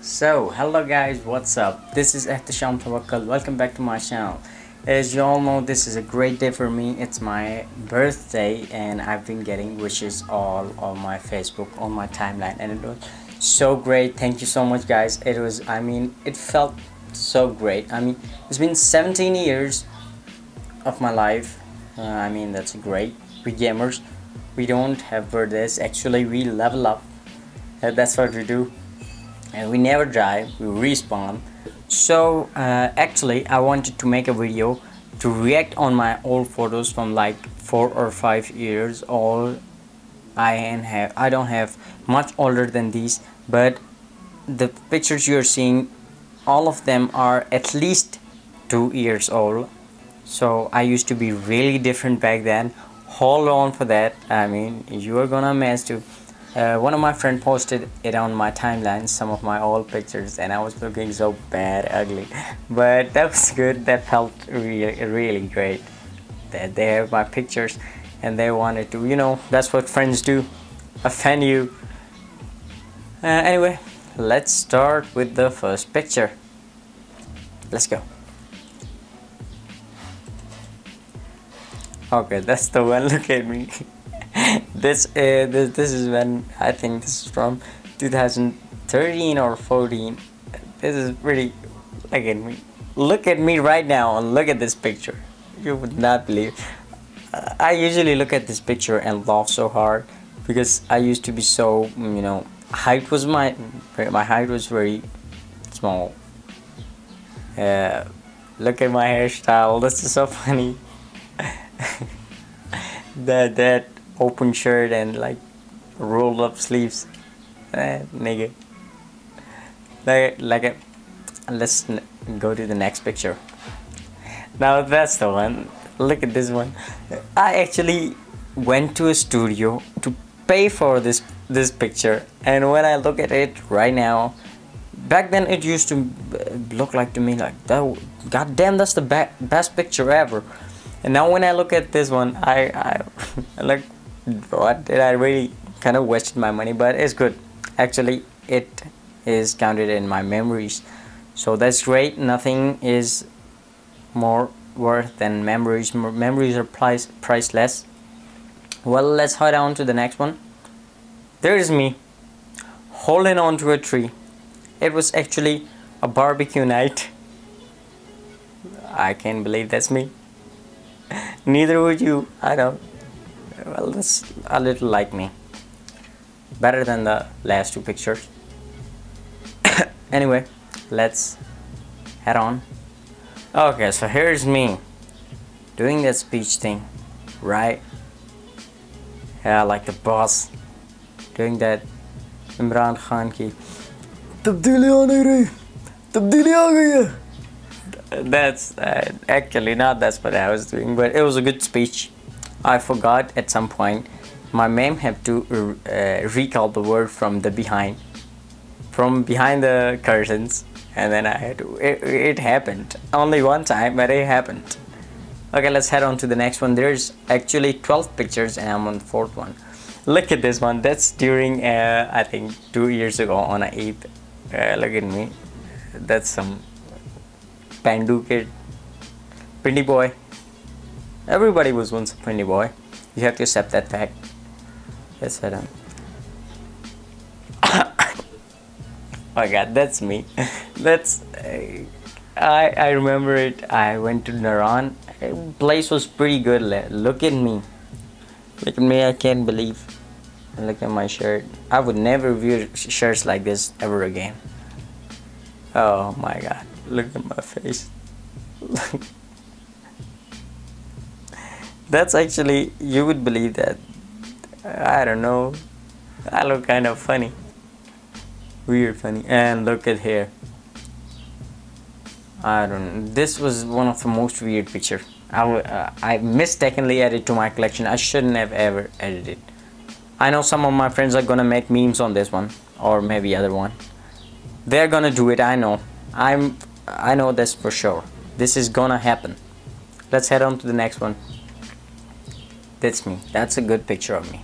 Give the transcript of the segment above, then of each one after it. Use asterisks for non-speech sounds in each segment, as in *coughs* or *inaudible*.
So, hello guys, what's up? This is Ihtesham Tawakkal. Welcome back to my channel. As you all know, this is a great day for me. It's my birthday and I've been getting wishes all on my Facebook, on my timeline and it was so great. Thank you so much guys. It was, I mean, it felt so great. I mean, it's been 17 years of my life. Uh, I mean, that's great. We gamers, we don't have birthdays. Actually, we level up. Uh, that's what we do. And we never die we respawn. So uh, actually I wanted to make a video to react on my old photos from like four or five years old. I have I don't have much older than these but the pictures you're seeing all of them are at least two years old. So I used to be really different back then hold on for that. I mean you are gonna mess too uh, one of my friend posted it on my timeline some of my old pictures and I was looking so bad ugly. *laughs* But that was good. That felt really really great that they have my pictures and they wanted to you know that's what friends do offend you. Uh, anyway let's start with the first picture. Let's go okay that's the one. *laughs* Look at me. This, uh, this this is when I think this is from 2013 or 14 this is pretty look at me. Look at me right now and look at this picture. You would not believe. I usually look at this picture and laugh so hard because I used to be so you know height was my my height was very small. Uh, look at my hairstyle. *laughs* This is so funny that that open shirt and like rolled up sleeves. Eh, nigga. Like like a, let's go to the next picture. Now that's the one. Look at this one. I actually went to a studio to pay for this this picture. And when I look at it right now back then it used to look like to me like that god damn that's the be best picture ever and now when I look at this one I, I *laughs* like what did I really kind of wasted my money but it's good. Actually it is counted in my memories. So that's great. Nothing is more worth than memories. Memories are price priceless. Well let's head on to the next one. There's me holding on to a tree. It was actually a barbecue *laughs* night. I can't believe that's me neither would you. I don't. Well that's a little like me. Better than the last two pictures. *coughs* Anyway let's head on. Okay so here's me doing that speech thing right? Yeah like the boss doing that. Imran Khan ki that's uh, actually not that's what I was doing but it was a good speech. I forgot at some point my mom had to uh, recall the word from the behind from behind the curtains and then I had to it, it happened. Only one time but it happened. Okay let's head on to the next one. There's actually 12 pictures and I'm on the fourth one. Look at this one. That's during uh, I think two years ago on a 8th uh, look at me. That's some Pandu kid Pindi boy Everybody was once a pretty boy. You have to accept that fact. Yes, I don't. *coughs* oh my god, that's me. That's. I, I remember it. I went to Naran. Place was pretty good. Look at me. Look at me. I can't believe. Look at my shirt. I would never wear shirts like this ever again. Oh my god. Look at my face. that's actually you would believe that. I don't know. I look kind of funny. Weird funny. And look at here I don't know this was one of the most weird picture. I, uh, I mistakenly added to my collection. I shouldn't have ever edited I know some of my friends are gonna make memes on this one or maybe other one. They're gonna do it I know. I'm I know this for sure. This is gonna happen. Let's head on to the next one. That's me. That's a good picture of me.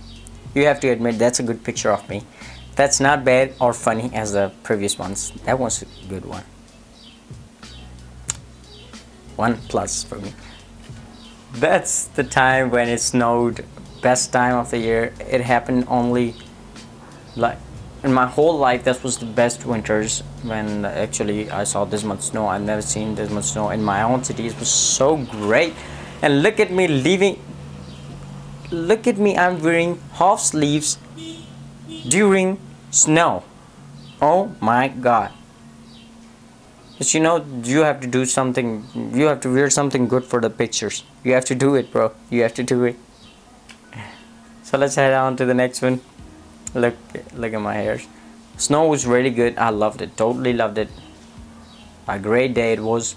you have to admit that's a good picture of me. That's not bad or funny as the previous ones. That was a good one. One plus for me. That's the time when it snowed. Best time of the year. It happened only like in my whole life this was the best winters when actually I saw this much snow. I've never seen this much snow in my own city. It was so great. And look at me leaving. Look at me I'm wearing half sleeves during snow. Oh my god. But you know you have to do something. You have to wear something good for the pictures. You have to do it bro. You have to do it. *laughs* So let's head on to the next one look look at my hairs. Snow was really good. I loved it. Totally loved it. A great day it was.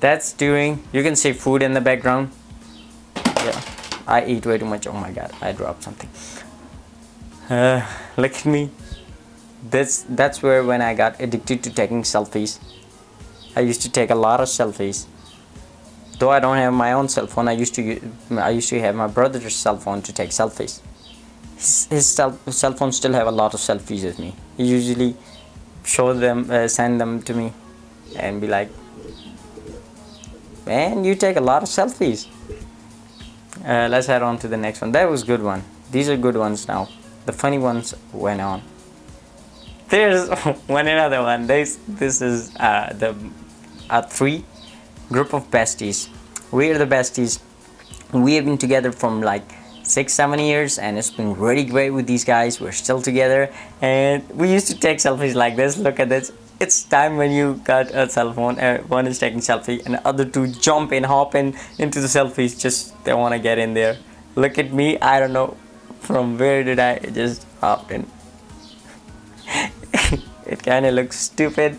That's during you can see food in the background. Yeah I eat way too much. Oh my god I dropped something. Uh, look at me. That's that's where when I got addicted to taking selfies I used to take a lot of selfies. Though I don't have my own cell phone I used to I used to have my brother's cell phone to take selfies his, cell, cell phone still have a lot of selfies with me. He usually show them uh, send them to me and be like man you take a lot of selfies. Uh, let's head on to the next one. That was good one. These are good ones now. The funny ones went on. There's *laughs* one another one. This this is uh, the a three group of besties. We are the besties. We have been together from like six seven years and it's been really great with these guys. We're still together and we used to take selfies like this. Look at this. It's time when you got a cell phone uh, one is taking selfie and the other two jump in hop in into the selfies. Just they want to get in there. Look at me. I don't know from where did i just hop in. *laughs* It kind of looks stupid.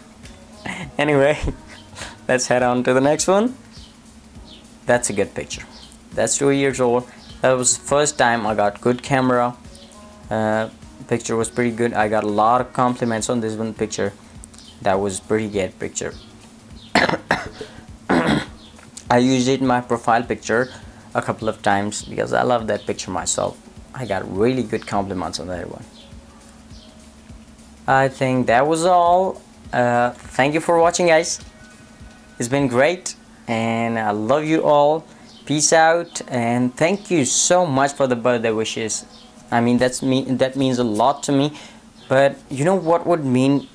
Anyway *laughs* let's head on to the next one. That's a good picture. That's two years old that was the first time I got good camera. Uh, picture was pretty good. I got a lot of compliments on this one picture. That was pretty good picture. *coughs* I used it in my profile picture a couple of times because I love that picture myself. I got really good compliments on that one. I think that was all. Uh, thank you for watching guys. It's been great and I love you all peace out and thank you so much for the birthday wishes. I mean that's me that means a lot to me but you know what would mean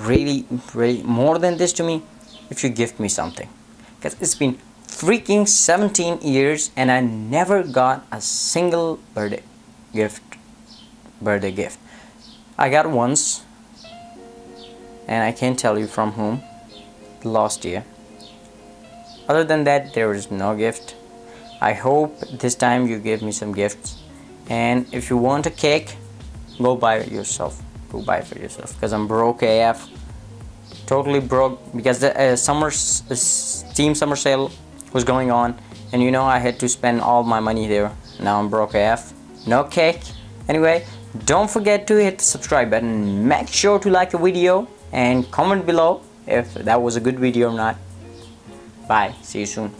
really really more than this to me? If you gift me something. Because it's been freaking 17 years and I never got a single birthday gift birthday gift. I got once and I can't tell you from whom last year other than that there is no gift. I hope this time you give me some gifts. And if you want a cake go buy it yourself. Go buy it for yourself. Because I'm broke AF totally broke because the uh, summer Steam summer sale was going on. And you know I had to spend all my money there. Now I'm broke AF no cake. Anyway don't forget to hit the subscribe button. Make sure to like the video and comment below if that was a good video or not Bye. See you soon.